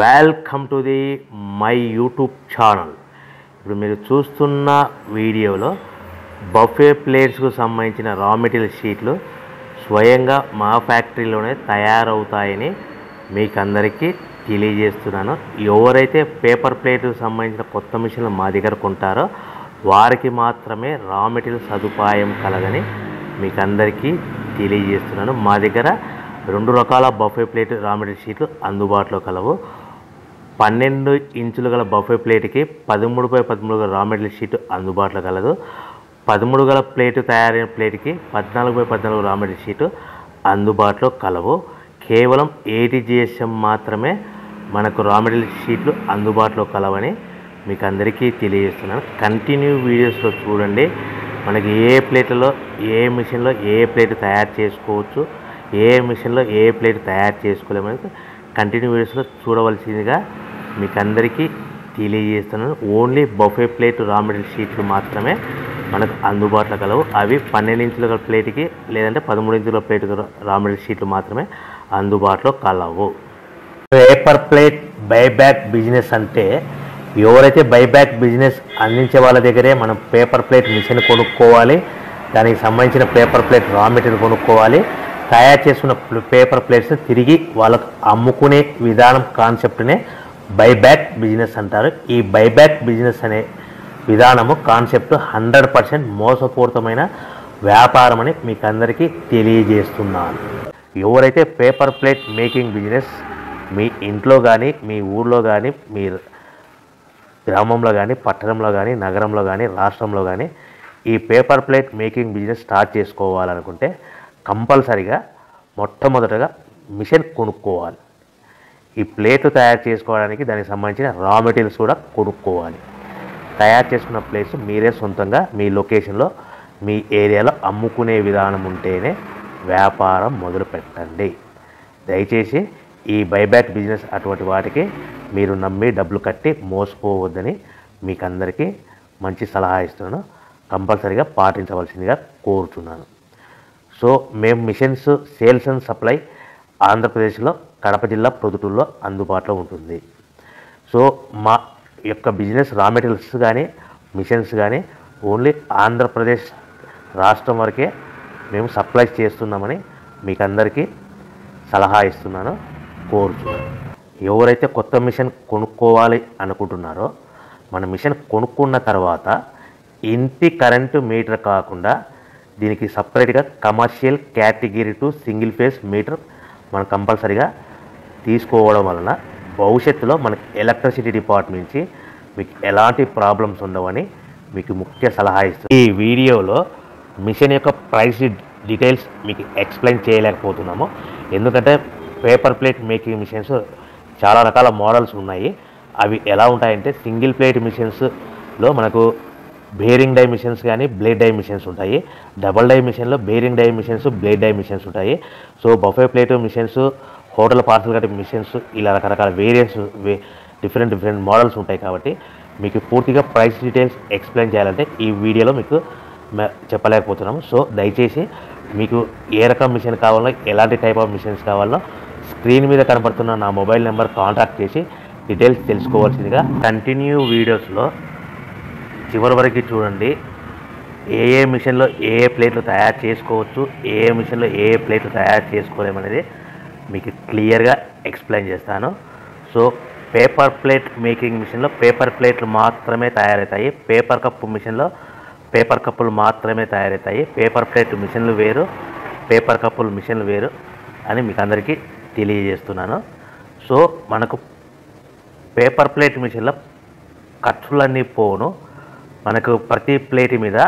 Welcome to the my YouTube channel. ఇప్పుడు మీరు చూస్తున్న వీడియోలో బఫే ప్లేట్స్కు సంబంధించిన రా మెటీరియల్ షీట్లు స్వయంగా మా ఫ్యాక్టరీలోనే తయారవుతాయని మీకు అందరికీ తెలియజేస్తున్నాను. ఎవరైతే పేపర్ ప్లేట్కు సంబంధించిన కొత్త మిషన్లు మా దగ్గర కొంటారో వారికి మాత్రమే రా మెటీరియల్ సదుపాయం కలదని మీకు అందరికీ తెలియజేస్తున్నాను. మా దగ్గర రెండు రకాల బఫే ప్లేట్ రా మెటీరియల్ షీట్లు అందుబాటులో కలవు. పన్నెండు ఇంచులు గల బఫే ప్లేట్కి పదమూడు బై పదమూడు గల రా మెటీరియల్ షీట్ అందుబాటులో కలదు. పదమూడు గల ప్లేట్ తయారైన ప్లేట్కి పద్నాలుగు బై పద్నాలుగు రా మెటీరియల్ షీట్ అందుబాటులో కలవు. కేవలం ఏటీజిఎస్ఎం మాత్రమే మనకు రా మెటీరియల్ షీట్లు అందుబాటులో కలవని మీకు అందరికీ తెలియజేస్తున్నాను. కంటిన్యూ వీడియోస్లో చూడండి. మనకి ఏ ప్లేట్లలో ఏ మిషన్లో ఏ ప్లేట్ తయారు చేసుకోవచ్చు ఏ మిషన్లో ఏ ప్లేట్ తయారు చేసుకోలేమని కంటిన్యూ వీడియోస్లో చూడవలసిందిగా మీకు అందరికీ తెలియజేస్తున్నాను only buffet plate raw material షీట్లు మాత్రమే మనకు అందుబాటులో కలవు. అవి పన్నెండు ఇంచుల ప్లేట్కి లేదంటే పదమూడు ఇంచుల ప్లేట్ రా మెటీరియల్ షీట్లు మాత్రమే అందుబాటులో కలవు. పేపర్ ప్లేట్ బైబ్యాక్ బిజినెస్ అంటే ఎవరైతే బైబ్యాక్ బిజినెస్ అందించే వాళ్ళ దగ్గరే మనం పేపర్ ప్లేట్ మిషన్ కొనుక్కోవాలి దానికి సంబంధించిన పేపర్ ప్లేట్ రా మెటీరియల్ కొనుక్కోవాలి తయారు చేసుకున్న పేపర్ ప్లేట్స్ తిరిగి వాళ్ళకు అమ్ముకునే విధానం కాన్సెప్ట్నే బైబ్యాక్ బిజినెస్ అంటారు. ఈ బైబ్యాక్ బిజినెస్ అనే విధానము కాన్సెప్ట్ హండ్రెడ్ పర్సెంట్ మోసపూరితమైన వ్యాపారం అని మీకు అందరికీ తెలియజేస్తున్నాను. ఎవరైతే పేపర్ ప్లేట్ మేకింగ్ బిజినెస్ మీ ఇంట్లో కానీ మీ ఊర్లో కానీ మీ గ్రామంలో కానీ పట్టణంలో కానీ నగరంలో కానీ రాష్ట్రంలో కానీ ఈ paper plate making business start చేసుకోవాలనుకుంటే కంపల్సరిగా మొట్టమొదటగా మిషన్ కొనుక్కోవాలి. ఈ ప్లేట్లు తయారు చేసుకోవడానికి దానికి సంబంధించిన రా మెటీరియల్స్ కూడా కొనుక్కోవాలి. తయారు చేసుకున్న ప్లేస్ మీరే సొంతంగా మీ లొకేషన్లో మీ ఏరియాలో అమ్ముకునే విధానం ఉంటేనే వ్యాపారం మొదలు పెట్టండి. దయచేసి ఈ బైబ్యాక్ బిజినెస్ అటువంటి వాటికి మీరు నమ్మి డబ్బులు కట్టి మోసపోవద్దని మీకు అందరికీ మంచి సలహా ఇస్తున్నాను. కంపల్సరీగా పాటించవలసిందిగా కోరుతున్నాను సో మేము మిషన్స్ సేల్స్ అండ్ సప్లై ఆంధ్రప్రదేశ్లో కడప జిల్లా ప్రొద్దుటూరులో అందుబాటులో ఉంటుంది. సో మా యొక్క బిజినెస్ రా మెటీరియల్స్ కానీ మిషన్స్ కానీ ఓన్లీ ఆంధ్రప్రదేశ్ రాష్ట్రం వరకే మేము సప్లై చేస్తున్నామని మీకు అందరికీ సలహా ఇస్తున్నాను కోరుతున్నాను ఎవరైతే కొత్త మిషన్ కొనుక్కోవాలి అనుకుంటున్నారో మన మిషన్ కొనుక్కున్న తర్వాత ఇంటి కరెంటు మీటర్ కాకుండా దీనికి సపరేట్గా commercial category to single phase meter మనం కంపల్సరీగా తీసుకోవడం వలన భవిష్యత్తులో మనకి ఎలక్ట్రిసిటీ డిపార్ట్మెంట్ నుంచి మీకు ఎలాంటి ప్రాబ్లమ్స్ ఉండవని మీకు ముఖ్య సలహా ఇస్తుంది ఈ వీడియోలో మిషన్ యొక్క ప్రైస్ డీటెయిల్స్ మీకు ఎక్స్ప్లెయిన్ చేయలేకపోతున్నాము. ఎందుకంటే పేపర్ ప్లేట్ మేకింగ్ మిషన్స్ చాలా రకాల మోడల్స్ ఉన్నాయి. అవి ఎలా ఉంటాయంటే సింగిల్ ప్లేట్ మిషన్స్లో మనకు బేరింగ్ డై మిషన్స్ కానీ బ్లేడ్ డై మిషన్స్ ఉంటాయి. డబల్ డై మిషన్లో bearing die machines blade die machines ఉంటాయి. So buffet plate machines hotel parcel కట్టే మిషన్స్ ఇలా రకరకాల వేరియంట్స్ డిఫరెంట్ డిఫరెంట్ మోడల్స్ ఉంటాయి కాబట్టి మీకు పూర్తిగా ప్రైస్ డీటెయిల్స్ ఎక్స్ప్లెయిన్ చేయాలంటే ఈ వీడియోలో మీకు చెప్పలేకపోతున్నాము. సో దయచేసి మీకు ఏ రకం మిషన్ కావాలో ఎలాంటి టైప్ ఆఫ్ మిషన్స్ కావాలో స్క్రీన్ మీద కనపడుతున్న నా మొబైల్ నెంబర్ కాంటాక్ట్ చేసి డీటెయిల్స్ తెలుసుకోవాల్సిందిగా కంటిన్యూ వీడియోస్లో చివరి వరకు చూడండి. ఏ ఏ మిషన్లో ఏ ఏ ప్లేట్లు తయారు చేసుకోవచ్చు ఏ ఏ మిషన్లో ఏ ఏ ప్లేట్లు తయారు చేసుకోలేమనేది మీకు క్లియర్గా ఎక్స్ప్లెయిన్ చేస్తాను. సో పేపర్ ప్లేట్ మేకింగ్ మిషన్లో పేపర్ ప్లేట్లు మాత్రమే తయారవుతాయి. పేపర్ కప్పు మిషన్లో పేపర్ కప్పులు మాత్రమే తయారవుతాయి. పేపర్ ప్లేట్ మిషన్లు వేరు పేపర్ కప్పులు మిషన్లు వేరు అని మీకు అందరికీ తెలియజేస్తున్నాను. సో మనకు పేపర్ ప్లేట్ మిషన్లో ఖర్చులన్నీ పోను మనకు ప్రతి ప్లేట్ మీద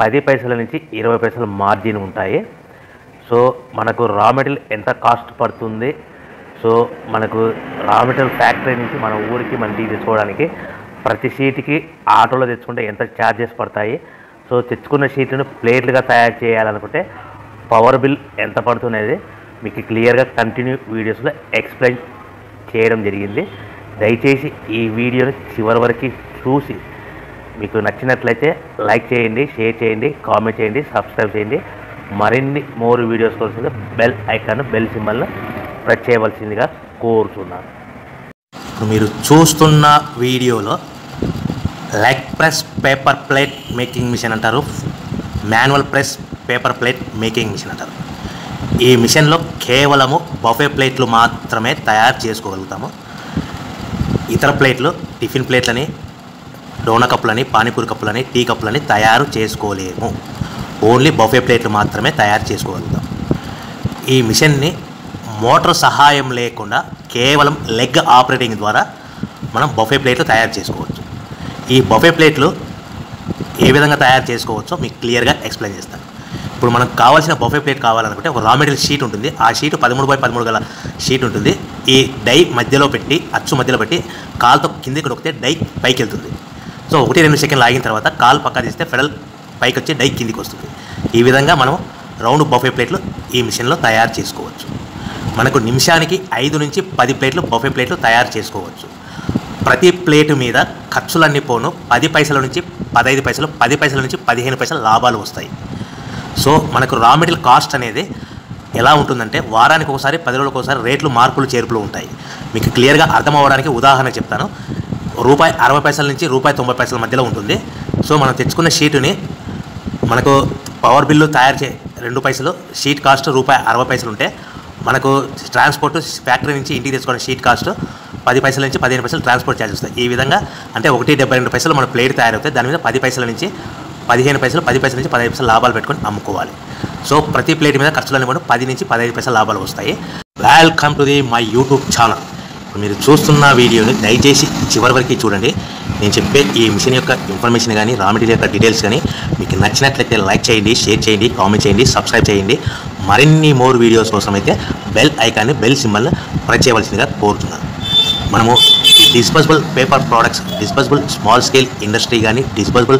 పది పైసల నుంచి ఇరవై పైసల మార్జిన్ ఉంటాయి. సో మనకు రా మెటీరియల్ ఎంత కాస్ట్ పడుతుంది? సో మనకు రా మెటీరియల్ ఫ్యాక్టరీ నుంచి మన ఊరికి మనం తీసుకోవడానికి ప్రతి షీట్కి ఆటోలో తెచ్చుకుంటే ఎంత ఛార్జెస్ పడతాయి? సో తెచ్చుకున్న షీట్లను ప్లేట్లుగా తయారు చేయాలనుకుంటే పవర్ బిల్ ఎంత పడుతున్నది? మీకు క్లియర్గా కంటిన్యూ వీడియోస్లో ఎక్స్ప్లెయిన్ చేయడం జరిగింది. దయచేసి ఈ వీడియోని చివరి వరకు చూసి మీకు నచ్చినట్లయితే లైక్ చేయండి షేర్ చేయండి కామెంట్ చేయండి సబ్స్క్రైబ్ చేయండి. మరిన్ని మోర్ వీడియోస్ కోసం బెల్ ఐకాన్ బెల్ సింబల్ను ప్రెస్ చేయవలసిందిగా కోరుతున్నాను మీరు చూస్తున్న వీడియోలో leg press paper plate making machine అంటారు. Manual press paper plate making machine అంటారు. ఈ మిషన్లో కేవలము బఫే ప్లేట్లు మాత్రమే తయారు చేసుకోగలుగుతాము. ఇతర ప్లేట్లు టిఫిన్ ప్లేట్లని డోన కప్పులని పానీపూరి కప్పులని టీ కప్పులని తయారు చేసుకోలేము. ఓన్లీ బఫే ప్లేట్లు మాత్రమే తయారు చేసుకోగలుగుతాం. ఈ మిషన్ని మోటార్ సహాయం లేకుండా కేవలం లెగ్ ఆపరేటింగ్ ద్వారా మనం బఫే ప్లేట్లు తయారు చేసుకోవచ్చు. ఈ బఫే ప్లేట్లు ఏ విధంగా తయారు చేసుకోవచ్చో మీకు క్లియర్గా ఎక్స్ప్లెయిన్ చేస్తాను. ఇప్పుడు మనకు కావాల్సిన బఫే ప్లేట్ కావాలనుకుంటే ఒక రా మెటీరియల్ షీట్ ఉంటుంది. ఆ షీట్ పదమూడు బై పదమూడు గల షీట్ ఉంటుంది. ఈ డై మధ్యలో పెట్టి అచ్చు మధ్యలో పెట్టి కాలుతో కిందికి నొక్కితే డై పైకి వెళ్తుంది సో ఒకటి రెండు సెకండ్లు ఆగిన తర్వాత కాలు పక్క తీస్తే ఫెడల్ పైకి వచ్చి డై కిందికి వస్తుంది. ఈ విధంగా మనం రౌండ్ బఫే ప్లేట్లు ఈ మిషన్లో తయారు చేసుకోవచ్చు. మనకు నిమిషానికి ఐదు నుంచి పది ప్లేట్లు బఫే ప్లేట్లు తయారు చేసుకోవచ్చు. ప్రతి ప్లేటు మీద ఖర్చులన్నీ పోను. పది పైసల నుంచి పదహైదు పైసలు పది పైసల నుంచి పదిహేను పైసలు లాభాలు వస్తాయి. సో మనకు రా మెటీరియల్ కాస్ట్ అనేది ఎలా ఉంటుందంటే వారానికి ఒకసారి పది రోజులకు ఒకసారి రేట్లు మార్పులు చేర్పులు ఉంటాయి. మీకు క్లియర్గా అర్థం అవ్వడానికి ఉదాహరణ చెప్తాను. రూపాయి అరవై పైసల నుంచి రూపాయి తొంభై పైసల మధ్యలో ఉంటుంది. సో మనం తెచ్చుకున్న షీటుని మనకు పవర్ బిల్లు తయారు చే రెండు పైసలు షీట్ కాస్ట్ రూపాయి అరవై పైసలు ఉంటే మనకు ట్రాన్స్పోర్ట్ ఫ్యాక్టరీ నుంచి ఇంటికి తెచ్చుకున్న షీట్ కాస్ట్ పది పైసల నుంచి పదిహేను పైసలు ట్రాన్స్పోర్ట్ ఛార్జ్ వస్తాయి. ఈ విధంగా అంటే ఒకటి డెబ్బై రెండు పైసలు మన ప్లేట్ తయారవుతాయి. దాని మీద పది పైసల నుంచి పదిహేను పైసలు పది పైసల నుంచి పదిహేను పైసలు లాభాలు పెట్టుకొని అమ్ముకోవాలి. సో ప్రతి ప్లేట్ మీద ఖర్చులు కూడా పది నుంచి పదహైదు పైసలు లాభాలు వస్తాయి. Welcome to the my YouTube channel మీరు చూస్తున్న వీడియోని దయచేసి చివరి వరకు చూడండి. నేను చెప్పే ఈ మిషన్ యొక్క ఇన్ఫర్మేషన్ కానీ రా మెటీరియల్ యొక్క డీటెయిల్స్ కానీ మీకు నచ్చినట్లయితే లైక్ చేయండి షేర్ చేయండి కామెంట్ చేయండి సబ్స్క్రైబ్ చేయండి. మరిన్ని మోర్ వీడియోస్ కోసం అయితే బెల్ ఐకాన్ని బెల్ సింబల్ని ప్రెస్ చేయవలసిందిగా కోరుతున్నాను. మనము ఈ disposable paper products disposable small scale industry కానీ డిస్పోజబుల్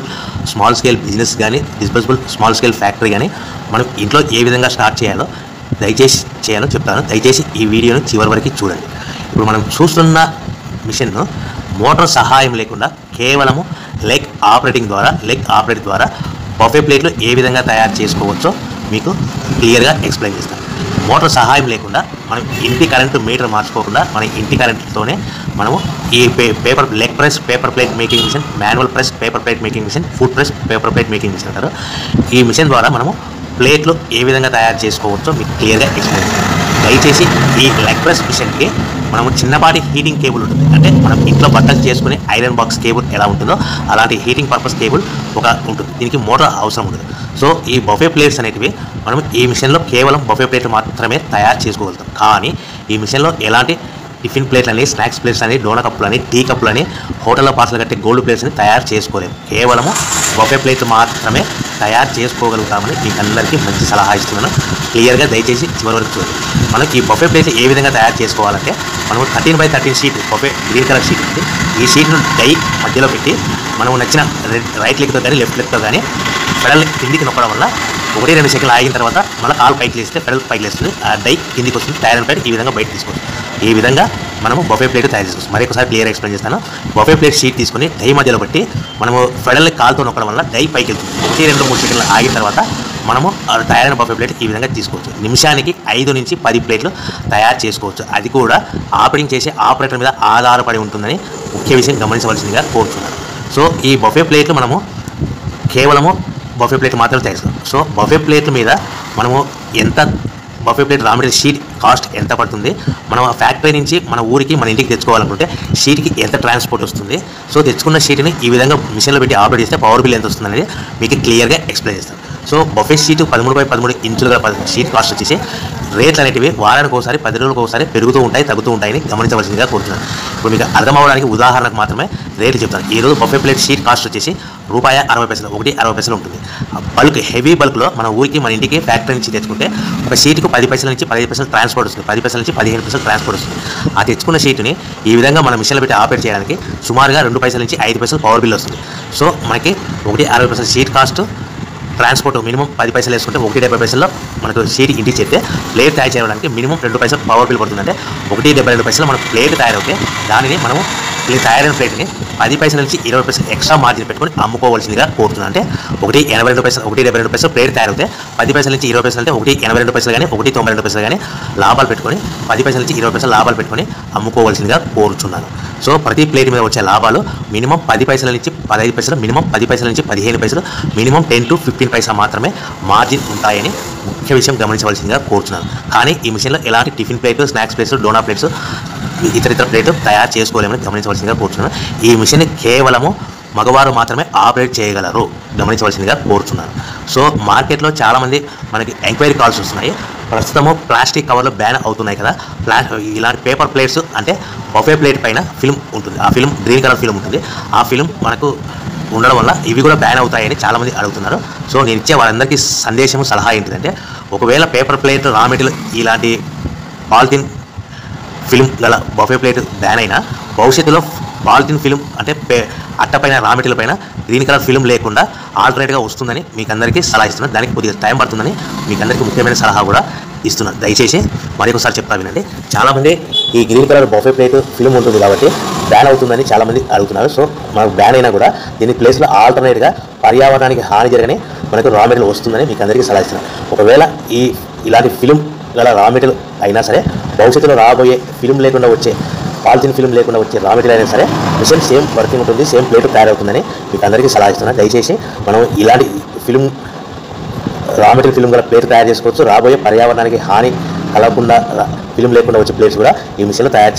స్మాల్ స్కేల్ బిజినెస్ కానీ డిస్పోజబుల్ స్మాల్ స్కేల్ ఫ్యాక్టరీ కానీ మనం ఇంట్లో ఏ విధంగా స్టార్ట్ చేయాలో దయచేసి చేయాలో చెప్తాను. దయచేసి ఈ వీడియోని చివరి వరకు చూడండి. ఇప్పుడు మనం చూస్తున్న మిషన్ను మోటార్ సహాయం లేకుండా కేవలము లెగ్ ఆపరేటింగ్ ద్వారా లెగ్ ఆపరేట్ ద్వారా బఫే ప్లేట్లు ఏ విధంగా తయారు చేసుకోవచ్చో మీకు క్లియర్గా ఎక్స్ప్లెయిన్ చేస్తాను. మోటార్ సహాయం లేకుండా మనం ఇంటి కరెంటు మీటర్ మార్చుకోకుండా మన ఇంటి కరెంటుతోనే మనము ఈ pay paper leg press paper plate making machine manual press paper plate making machine food press paper plate making machine అంటారు. ఈ మిషన్ ద్వారా మనము ప్లేట్లు ఏ విధంగా తయారు చేసుకోవచ్చో మీకు క్లియర్గా ఎక్స్ప్లెయిన్ చేస్తాను. దయచేసి ఈ లెగ్ ప్రెస్ మిషన్కి మనము చిన్నపాటి హీటింగ్ కేబుల్ ఉంటుంది. అంటే మనం ఇంట్లో బట్టలు చేసుకునే ఐరన్ బాక్స్ కేబుల్ ఎలా ఉంటుందో అలాంటి హీటింగ్ పర్పస్ కేబుల్ ఒక ఉంటుంది. దీనికి మోటార్ అవసరం ఉంటుంది సో ఈ బఫే ప్లేట్స్ అనేటివి మనం ఈ మిషన్లో కేవలం బఫే ప్లేట్లు మాత్రమే తయారు చేసుకోగలుగుతాం. కానీ ఈ మిషన్లో ఎలాంటి టిఫిన్ ప్లేట్లని స్నాక్స్ ప్లేట్స్ అని డోనా కప్పులని టీ కప్పులని హోటల్లో పార్సల్ కట్టే గోల్డ్ ప్లేట్స్ అని తయారు చేసుకోలేము. కేవలము బొఫే ప్లేట్ మాత్రమే తయారు చేసుకోగలుగుతామని మీకు అందరికీ మంచి సలహా ఇస్తున్నాను. క్లియర్గా దయచేసి చివరి వరకు చూడండి. మనకి ఈ బొఫే ప్లేట్లు ఏ విధంగా తయారు చేసుకోవాలంటే మనం thirteen by thirteen sheet buffet green colour sheet ఉంది ఈ షీట్ను డై మధ్యలో పెట్టి మనం నచ్చిన రైట్ లెగ్తో కానీ లెఫ్ట్ లెగ్తో కానీ పెడల్ కిందికి నొక్కడం వల్ల ఒకటి రెండు సెకండ్లు ఆగిన తర్వాత మళ్ళీ కాలు పైకి లేస్తే పెడల్ పైకి లేస్తుంది. ఆ డై కిందికి వస్తుంది. టైర్ ప్లేట్ ఈ విధంగా బయట తీసుకోవచ్చు. ఈ విధంగా మనము బఫే ప్లేట్ తయారు చేసుకోవచ్చు. మరి ఒకసారి క్లియర్ ఎక్స్ప్లెయిన్ చేస్తాను. బఫే ప్లేట్ షీట్ తీసుకొని డై మధ్యలో పెట్టి మనము ఫెడల్ని కాలుతో నొక్కడం వల్ల డై పైకి వెళ్తుంది. ఒకటి రెండు మూడు సెకండ్లు ఆగిన తర్వాత మనము ఆ తయారైన బఫే ప్లేట్ ఈ విధంగా తీసుకోవచ్చు. నిమిషానికి ఐదు నుంచి పది ప్లేట్లు తయారు చేసుకోవచ్చు. అది కూడా ఆపరేటింగ్ చేసే ఆపరేటర్ మీద ఆధారపడి ఉంటుందని ముఖ్య విషయం గమనించవలసిందిగా కోరుతున్నాను సో ఈ బఫే ప్లేట్లు మనము కేవలము బఫే ప్లేట్ మాత్రమే తయారు సో బఫే ప్లేట్ మీద మనము ఎంత buffet plate raw material sheet cost ఎంత పడుతుంది మనం ఆ ఫ్యాక్టరీ నుంచి మన ఊరికి మన ఇంటికి తెచ్చుకోవాలనుకుంటే షీట్కి ఎంత ట్రాన్స్పోర్ట్ వస్తుంది సో తెచ్చుకున్న షీట్ని ఈ విధంగా మిషన్లో పెట్టి ఆపరేట్ చేస్తే పవర్ బిల్ ఎంత వస్తుంది అనేది మీకు క్లియర్గా ఎక్స్ప్లెయిన్ చేస్తాను సో బఫే సీటు పదమూడు బై పదమూడు ఇంచులుగా పది సీట్ కాస్ట్ వచ్చేసి రేట్లు అనేటివి వారానికి ఒకసారి పది రోజులకు ఒకసారి పెరుగుతూ ఉంటాయి తగ్గుతూ ఉంటాయని గమనించవలసిందిగా కోరుతున్నాను. ఇప్పుడు మీకు అర్థం అవ్వడానికి ఉదాహరణకు మాత్రమే రేట్లు చెప్తాను. ఈ రోజు బఫే ప్లేట్ సీట్ కాస్ట్ వచ్చేసి రూపాయి అరవై పైసలు ఒకటి అరవై పైసలు ఉంటుంది. ఆ బల్క్ హెవీ బల్క్లో మన ఊరికి మన ఇంటికి ఫ్యాక్టరీ నుంచి తెచ్చుకుంటే ఒక షీట్కు పది పైసల నుంచి పదిహేను పైసలు ట్రాన్స్పోర్ట్ వస్తుంది. పది పైసల నుంచి పదిహేను పైసలు ట్రాన్స్పోర్ట్ వస్తుంది. ఆ తెచ్చుకున్న షీట్ని ఈ విధంగా మన మిషన్లో పెట్టి ఆపరేట్ చేయడానికి సుమారుగా రెండు పైసల నుంచి ఐదు పైసలు పవర్ బిల్ వస్తుంది. సో మనకి ఒకటి అరవై పైసలు సీట్ కాస్ట్ ట్రాన్స్పోర్ట్ మినిమం పది పైసలు వేసుకుంటే ఒకటి డెబ్బై పైసల్లో మనకు సీట్ ఇంటికి చెప్తే ప్లేట్ తయారు చేయడానికి మినిమం రెండు పైసలు పవర్ బిల్ పడుతుందంటే ఒకటి డెబ్బై రెండు పైసలు మనకు ప్లేట్ తయారవుతే దానిని మనము ఇది తయారైన ప్లేట్ని పది పైసల నుంచి ఇరవై పైసలు ఎక్స్ట్రా మార్జిన్ పెట్టుకొని అమ్ముకోవాల్సిందిగా కోరుతున్నాను. అంటే ఒకటి ఎనభై రెండు పైసలు ఒకటి డెబ్బై రెండు పైసలు ప్లేట్ తయారైతే పది పైసల నుంచి ఇరవై పైసలు అంటే ఒకటి ఎనభై రెండు పైసలు కానీ ఒకటి తొంభై రెండు పైసలు కానీ లాభాలు పెట్టుకొని పది పైసల నుంచి ఇరవై పైసలు లాభాలు పెట్టుకొని అమ్ముకోవాల్సిందిగా కోరుచున్నాను. సో ప్రతి ప్లేట్ మీద వచ్చే లాభాలు మినిమం పది పైసల నుంచి పదహైదు పైసలు మినిమం పది పైసల నుంచి పదిహేను పైసలు minimum ten to fifteen paisa మాత్రమే మార్జిన్ ఉంటాయని ముఖ్య విషయం గమనించవలసిందిగా కోరుతున్నాను కానీ ఈ మిషన్లో ఎలాంటి టిఫిన్ ప్లేట్ స్నాక్స్ ప్లేట్స్ డోనా ప్లేట్స్ ఇతర ఇతర ప్లేట్ తయారు చేసుకోలేమని గమనించవలసిందిగా కోరుతున్నాను ఈ మిషన్ కేవలము మగవారు మాత్రమే ఆపరేట్ చేయగలరు గమనించవలసిందిగా కోరుతున్నాను సో మార్కెట్లో చాలామంది మనకి ఎంక్వైరీ కాల్స్ వస్తున్నాయి. ప్రస్తుతము ప్లాస్టిక్ కవర్లు బ్యాన్ అవుతున్నాయి కదా. ప్లా ఇలాంటి పేపర్ ప్లేట్స్ అంటే బఫే ప్లేట్ పైన ఫిల్మ్ ఉంటుంది. ఆ ఫిల్మ్ గ్రీన్ కలర్ ఫిల్మ్ ఉంటుంది. ఆ ఫిల్మ్ మనకు ఉండడం వల్ల ఇవి కూడా బ్యాన్ అవుతాయని చాలామంది అడుగుతున్నారు. సో నేను ఇచ్చే వాళ్ళందరికీ సందేశం సలహా ఏంటిదంటే ఒకవేళ పేపర్ ప్లేట్ రా మెటీరియల్ ఇలాంటి పాలిథిన్ ఫిలిం గల బఫే ప్లేట్ బ్యాన్ అయినా భవిష్యత్తులో పాలిథిన్ ఫిల్మ్ అంటే పే అట్టపైన రా పైన గ్రీన్ కలర్ ఫిల్మ్ లేకుండా ఆల్టర్నేట్గా వస్తుందని మీకు అందరికీ సలహా ఇస్తున్నాను. దానికి కొద్దిగా టైం పడుతుందని మీకు అందరికీ ముఖ్యమైన సలహా కూడా ఇస్తున్నాను. దయచేసి మరొకసారి చెప్తా వినండి. చాలామంది ఈ green colour buffet plate film ఉంటుంది కాబట్టి బ్యాన్ అవుతుందని చాలామంది అడుగుతున్నారు. సో మనకు బ్యాన్ అయినా కూడా దీని ప్లేస్లో ఆల్టర్నేట్గా పర్యావరణానికి హాని జరగని మనకు రా మెటీరియల్ వస్తుందని మీకు అందరికీ సలహా ఇస్తున్నాను. ఒకవేళ ఈ ఇలాంటి ఫిల్మ్ గల రా మెటీరియల్ అయినా సరే భవిష్యత్తులో రాబోయే ఫిల్మ్ లేకుండా వచ్చే పాలిథిన్ ఫిల్మ్ లేకుండా వచ్చే రా మెటీరియల్ అయినా సరే మిషన్ సేమ్ వర్కింగ్ ఉంటుంది సేమ్ ప్లేట్ తయారవుతుందని మీకు అందరికీ సలహా ఇస్తున్నాను దయచేసి మనం ఇలాంటి ఫిల్మ్ రా మెటీరియల్ ఫిల్మ్ గల ప్లేట్ తయారు చేసుకోవచ్చు. రాబోయే పర్యావరణానికి హాని కలగకుండా ఫిల్మ్ లేకుండా వచ్చే ప్లేట్స్ కూడా ఈ మిషన్లో తయారు చే